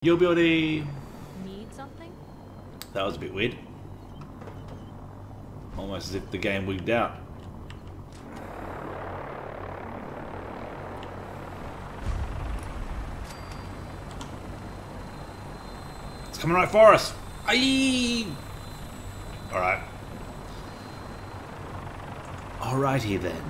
You'll be beauty. Need something? That was a bit weird. Almost as if the game wigged out. It's coming right for us. Aye. All right. Alrighty then.